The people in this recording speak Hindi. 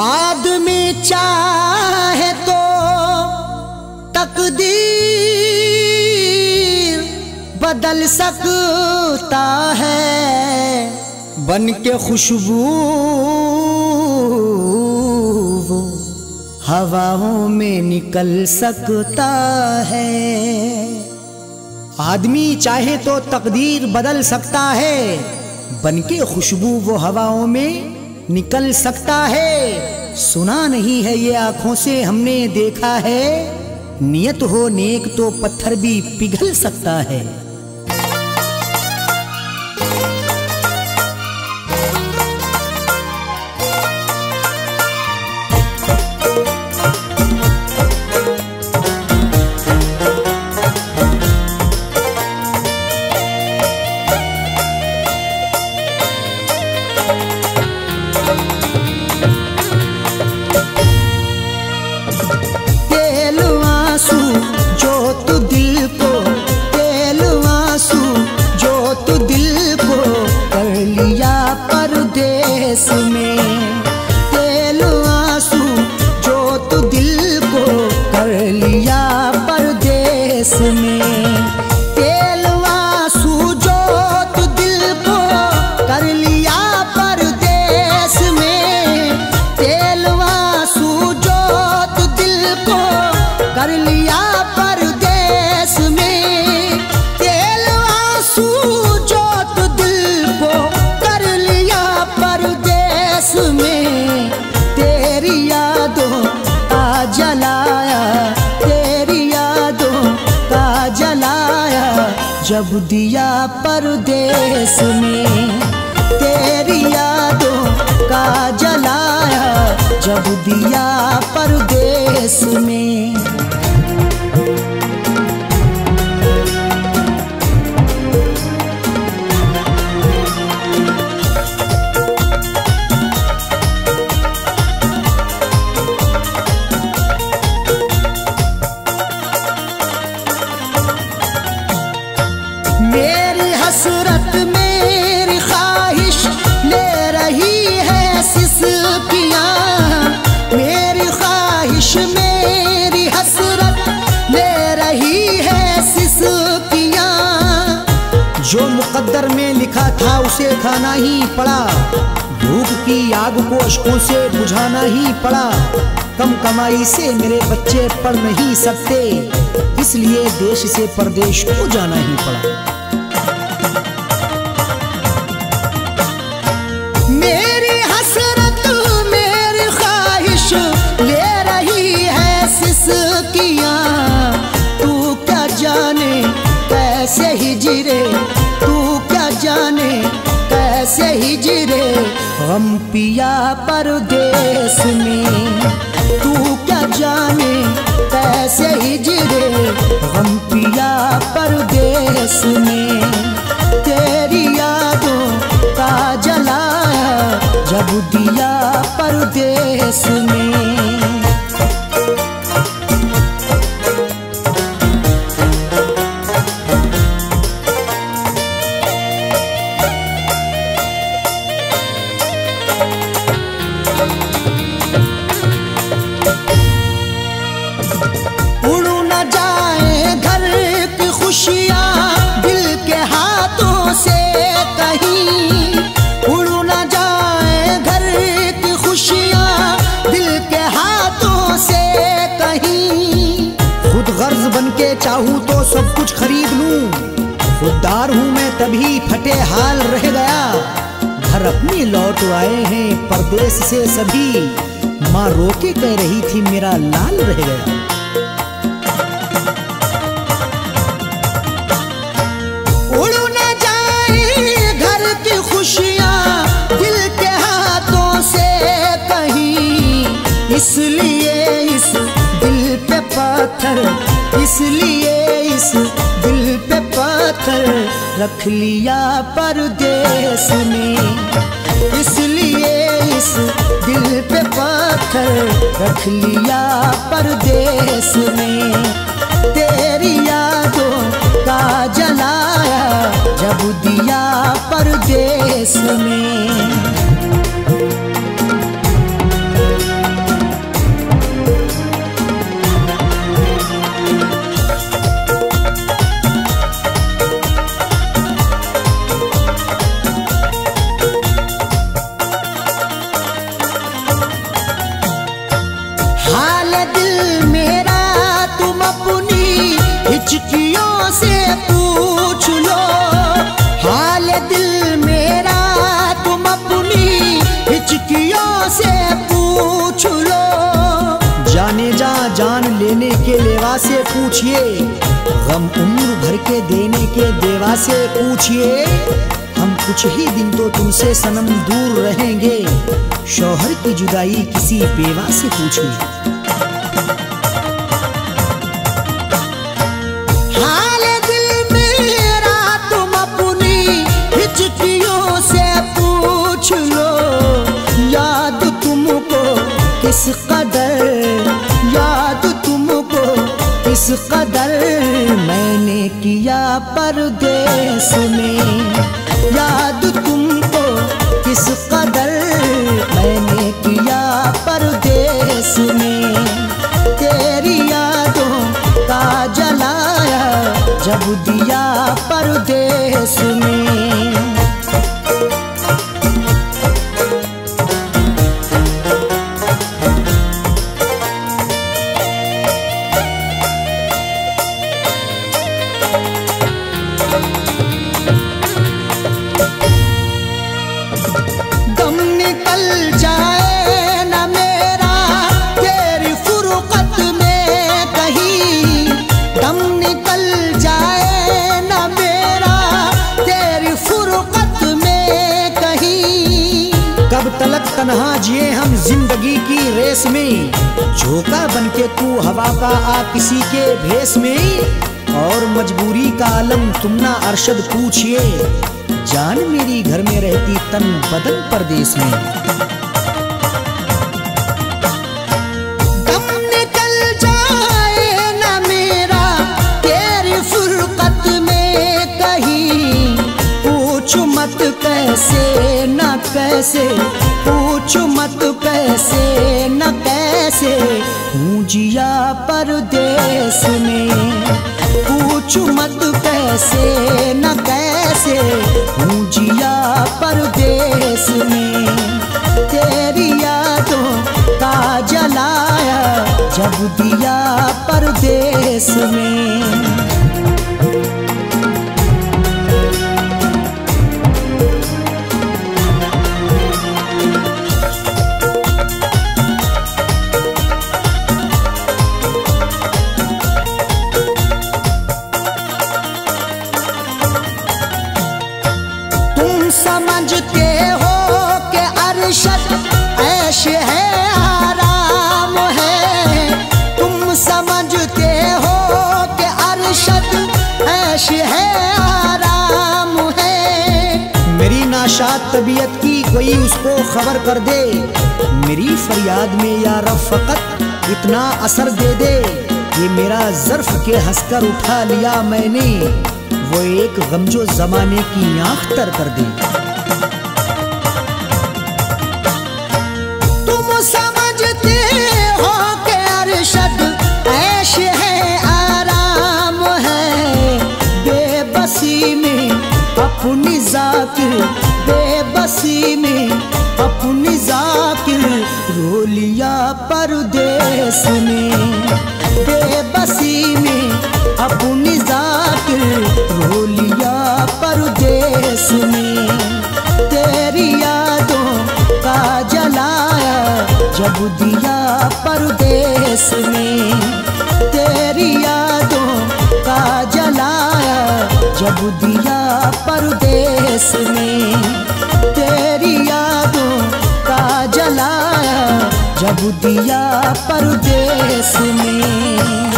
आदमी चाहे तो तकदीर बदल सकता है। बन के खुशबू हवाओं में निकल सकता है। आदमी चाहे तो तकदीर बदल सकता है। बन के खुशबू वो हवाओं में निकल सकता है। सुना नहीं है ये आँखों से हमने देखा है। नियत हो नेक तो पत्थर भी पिघल सकता है। जब दिया परदेश में तेरी यादों का जलाया जब दिया परदेश में मेरी हसरत, मेरी ख्वाहिश ले रही है सिसकियाँ। मेरी ख्वाहिश, मेरी हसरत ले रही है सिसकियाँ। जो मुकद्दर में लिखा था, उसे खाना ही पड़ा। भूख की आग को अशकों से बुझाना ही पड़ा। कम कमाई से मेरे बच्चे पढ़ नहीं सकते, इसलिए देश से परदेश को जाना ही पड़ा। हम पिया परदेश सब कुछ खरीद लूँ। खुददार हूँ मैं तभी फटे हाल रह गया। घर अपने लौट आए हैं परदेश से सभी। माँ रोके कह रही थी मेरा लाल रह गया। इसलिए इस दिल पे पत्थर इसलिए इस दिल पे पत्थर रख लिया परदेश में इसलिए इस दिल पे पत्थर रख लिया परदेश में तेरी यादों का जलाया जब दिया परदेश में पूछ लो दिल से जाने के लेवा से पूछिए, गम उम्र भर के देने के देवा से पूछिए। हम कुछ ही दिन तो तुमसे सनम दूर रहेंगे, शौहर की जुदाई किसी बेवा से पूछिए। किस कदर याद तुमको किस कदर मैंने किया परदेश में। याद तुमको किस कदर मैंने किया परदेश में। तेरी यादों का जलाया जब दिया परदेश में। तन्हा जिए हम ज़िंदगी की रेस में। झोंका बन के तू हवा का आ किसी के भेस में। और मजबूरी का आलम तुम ना अरशद पूछिए। जान मेरी घर में रहती तन बदन परदेश में। दम निकल कैसे कैसे पूछ मत कैसे न कैसे हूँ जिया परदेश में। पूछ मत कैसे न कैसे हूँ जिया परदेश में। तेरी यादों का जलाया जब दिया परदेश में। नाशाद तबीयत की कोई उसको खबर कर दे। मेरी फरियाद में या रब फकत इतना असर दे दे। ये मेरा जर्फ के हंसकर उठा लिया मैंने। वो एक गमजो जमाने की आँख तर कर दी। बेबसी में अपनी जाकिर रो लिया परदेश में। बेबसी में अपनी जाकिर रो लिया परदेश में। तेरी यादों का जलाया जब दिया परदेश में। तेरी यादों का जलाया जब दिया परदेश में। दिया परदेश में।